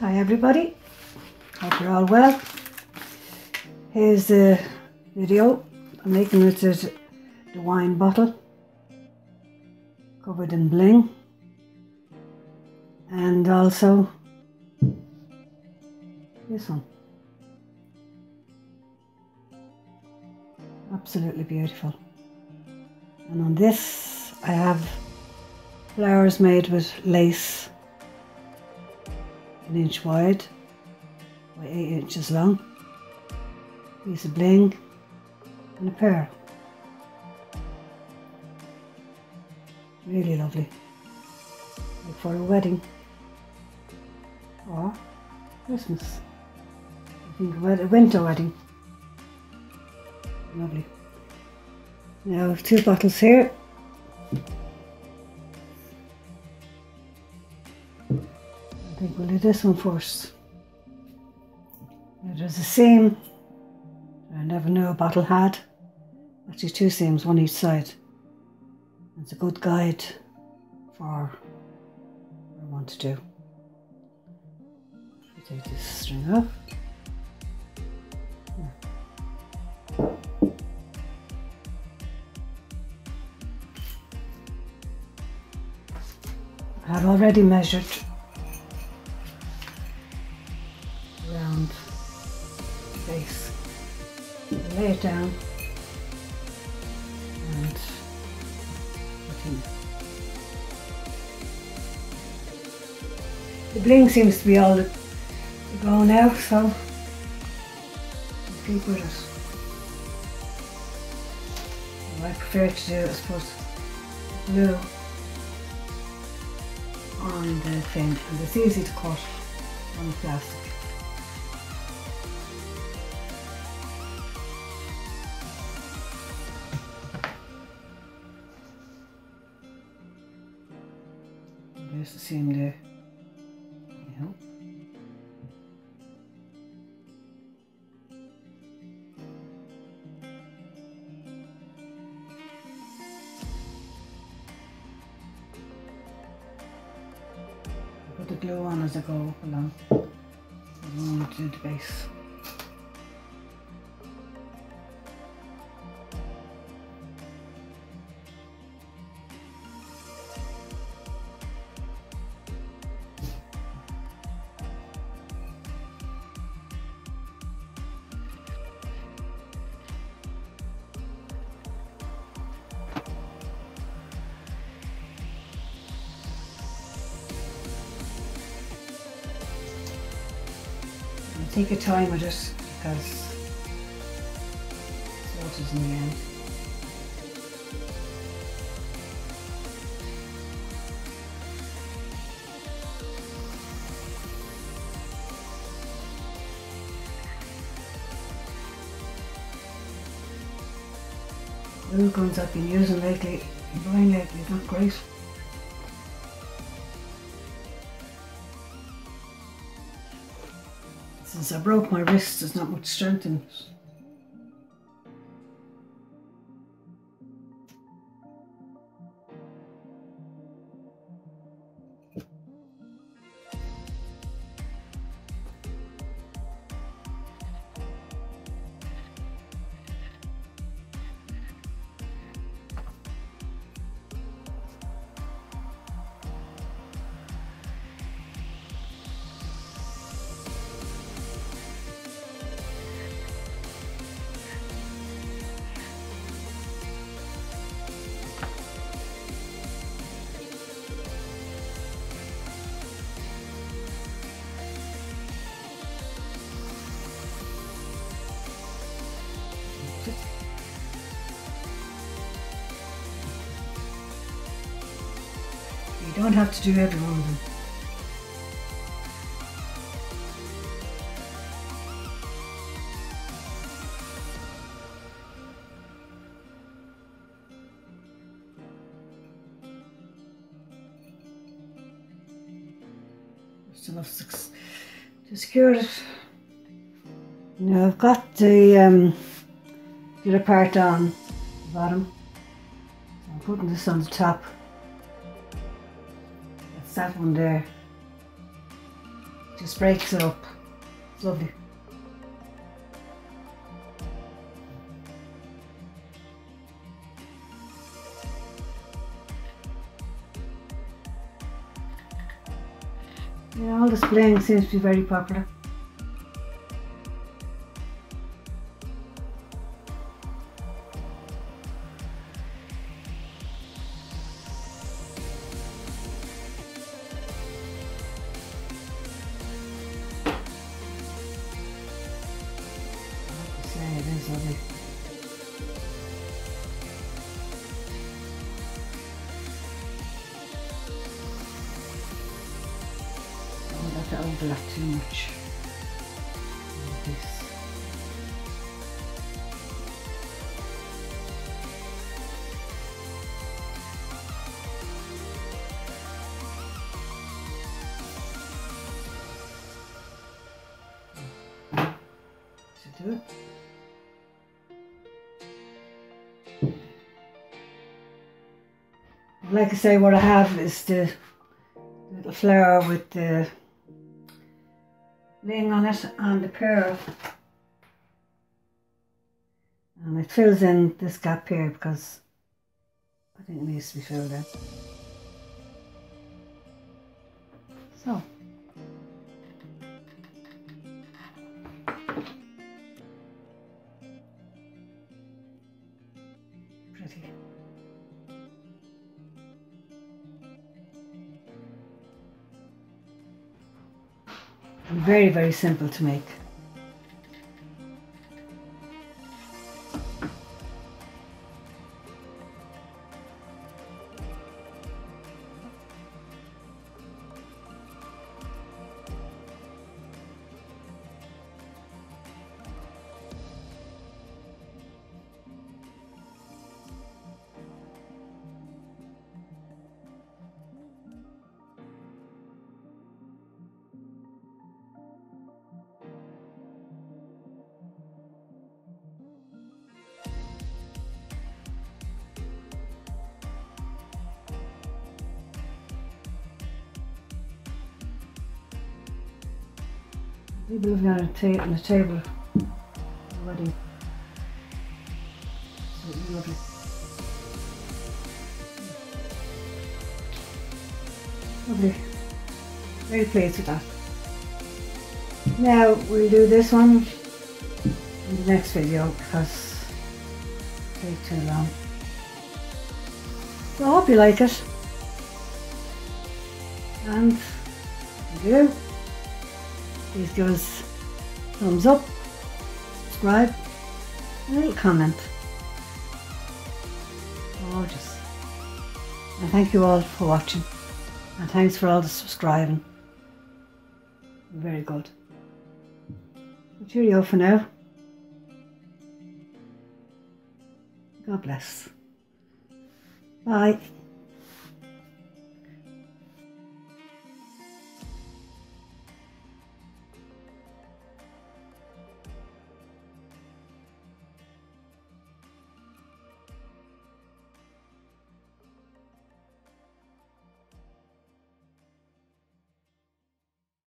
Hi everybody, hope you're all well. Here's the video. I'm making it at the wine bottle covered in bling and also this one. Absolutely beautiful. And on this I have flowers made with lace an inch wide by eight inches long, piece of bling and a pearl. Really lovely. For a wedding or Christmas. I think a winter wedding. Lovely. Now two bottles here. Think we'll do this one first. It is the same I never knew a bottle had. Actually two seams, one each side. It's a good guide for what I want to do. Take this string off. I have already measured It down and the bling seems to be all gone now, so keep with it. I prefer to do, I suppose, blue on the thing and it's easy to cut on the plastic. The seam there. Yeah. Put the glue on as I go along. Want to the base. Take your time with it because it's what is in the end. The guns I've been using lately, buying lately, not great. Since I broke my wrist, there's not much strength in it. You don't have to do every one of them. Enough to secure it. Now I've got the um, the other part on the bottom. I'm putting this on the top. That's that one there. just breaks it up. It's lovely. Yeah, all this playing seems to be very popular. That overlap too much. Like. Do. Like I say, what I have is the little flower with the ring on it and the pearl. And it fills in this gap here because I think it needs to be filled in. So. Pretty. Very, very simple to make. People have got a on the table already. So lovely. Lovely. Very pleased with that. Now we'll do this one in the next video because it take too long. So I hope you like it. And you please give us thumbs up, subscribe, and comment. Gorgeous. And thank you all for watching. And thanks for all the subscribing. Very good. Cheerio for now. God bless. Bye.